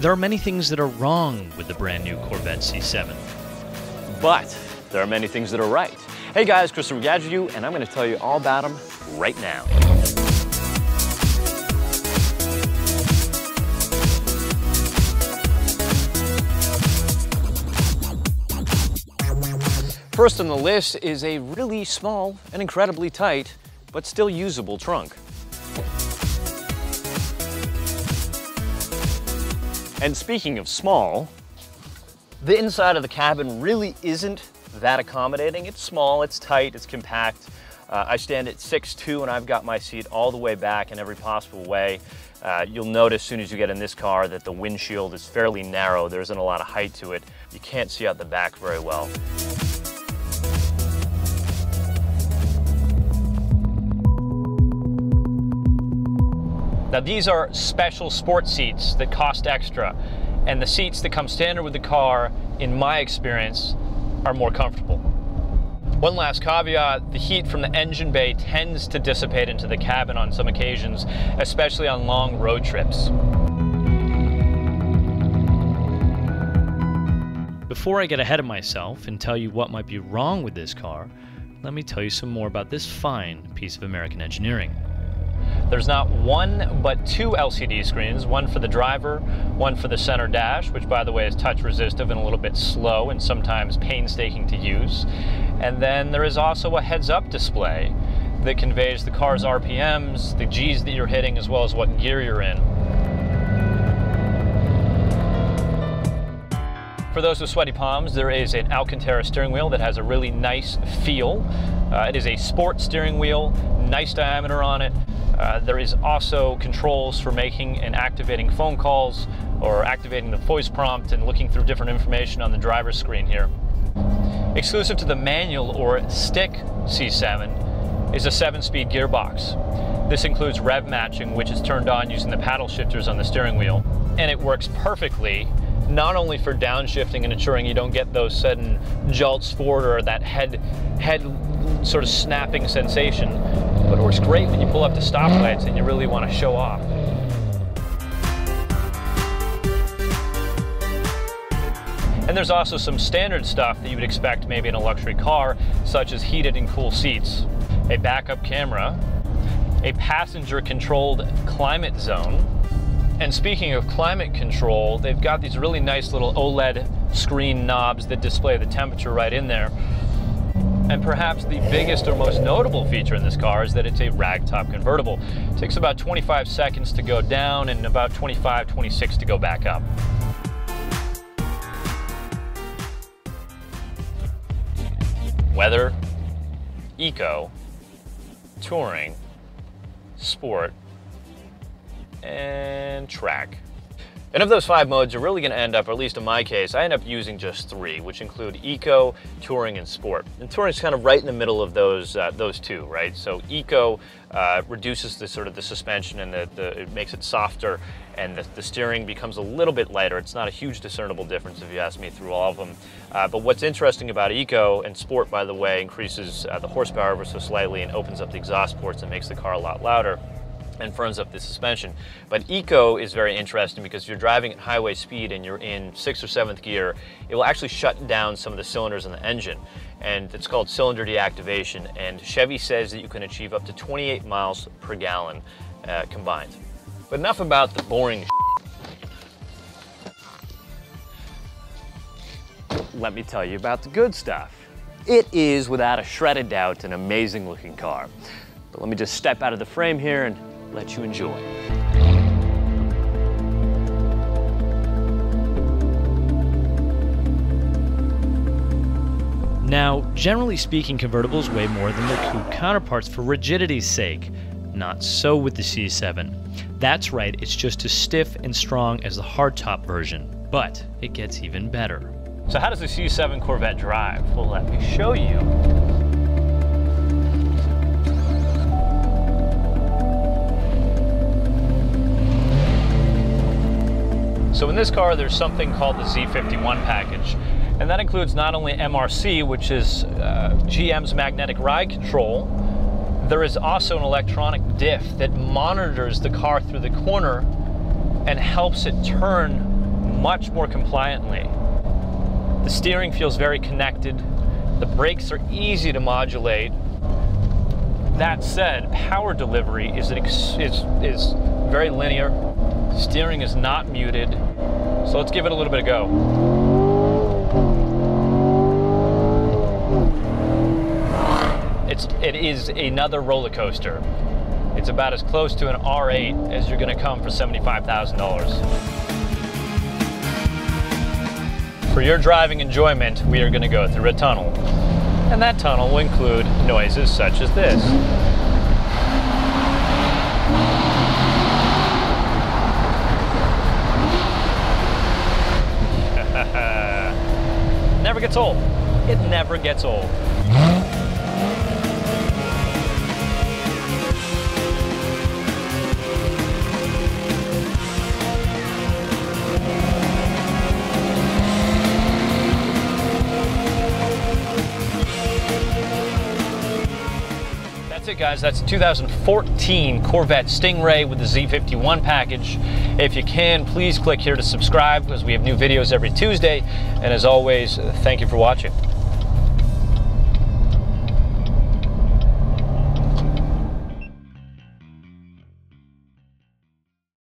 There are many things that are wrong with the brand new Corvette C7. But there are many things that are right. Hey guys, Christopher Gadgetu, and I'm gonna tell you all about them right now. First on the list is a really small and incredibly tight, but still usable trunk. And speaking of small, the inside of the cabin really isn't that accommodating. It's small, it's tight, it's compact. Uh, I stand at 6'2", and I've got my seat all the way back in every possible way. Uh, you'll notice as soon as you get in this car that the windshield is fairly narrow. There isn't a lot of height to it. You can't see out the back very well. Now these are special sports seats that cost extra and the seats that come standard with the car, in my experience, are more comfortable. One last caveat, the heat from the engine bay tends to dissipate into the cabin on some occasions, especially on long road trips. Before I get ahead of myself and tell you what might be wrong with this car, let me tell you some more about this fine piece of American engineering. There's not one but two LCD screens, one for the driver, one for the center dash, which by the way is touch resistive and a little bit slow and sometimes painstaking to use. And then there is also a heads up display that conveys the car's RPMs, the G's that you're hitting, as well as what gear you're in. For those with sweaty palms, there is an Alcantara steering wheel that has a really nice feel. Uh, it is a sport steering wheel, nice diameter on it, uh, there is also controls for making and activating phone calls or activating the voice prompt and looking through different information on the driver's screen here. Exclusive to the manual or stick C7 is a seven-speed gearbox. This includes rev matching, which is turned on using the paddle shifters on the steering wheel. And it works perfectly not only for downshifting and ensuring you don't get those sudden jolts forward or that head, head sort of snapping sensation, but it works great when you pull up to stoplights and you really want to show off. And there's also some standard stuff that you would expect maybe in a luxury car, such as heated and cool seats, a backup camera, a passenger controlled climate zone, and speaking of climate control, they've got these really nice little OLED screen knobs that display the temperature right in there. And perhaps the biggest or most notable feature in this car is that it's a ragtop convertible. It takes about 25 seconds to go down and about 25, 26 to go back up. Weather, eco, touring, sport, and track. And of those five modes, you're really gonna end up, or at least in my case, I end up using just three, which include eco, touring, and sport. And touring is kind of right in the middle of those uh, those two, right? So eco uh, reduces the sort of the suspension and the, the it makes it softer, and the, the, steering becomes a little bit lighter. It's not a huge discernible difference if you ask me through all of them. Uh, but what's interesting about eco and sport, by the way, increases uh, the horsepower ever so slightly and opens up the exhaust ports and makes the car a lot louder and firms up the suspension. But Eco is very interesting because if you're driving at highway speed and you're in sixth or seventh gear, it will actually shut down some of the cylinders in the engine. And it's called cylinder deactivation. And Chevy says that you can achieve up to 28 miles per gallon uh, combined. But enough about the boring Let me tell you about the good stuff. It is, without a shred of doubt, an amazing looking car. But let me just step out of the frame here and let you enjoy. Now, generally speaking, convertibles weigh more than their coupe counterparts for rigidity's sake. Not so with the C7. That's right, it's just as stiff and strong as the hardtop version, but it gets even better. So how does the C7 Corvette drive? Well, let me show you. So in this car, there's something called the Z51 package. And that includes not only MRC, which is uh, GM's magnetic ride control, there is also an electronic diff that monitors the car through the corner and helps it turn much more compliantly. The steering feels very connected. The brakes are easy to modulate. That said, power delivery is, is, is very linear. Steering is not muted. So let's give it a little bit of go. It's, it is another roller coaster. It's about as close to an R8 as you're gonna come for $75,000. For your driving enjoyment, we are gonna go through a tunnel. And that tunnel will include noises such as this. Never gets old. It never gets old. That's it guys, that's 2014 Corvette Stingray with the Z51 package. If you can, please click here to subscribe because we have new videos every Tuesday. And as always, thank you for watching.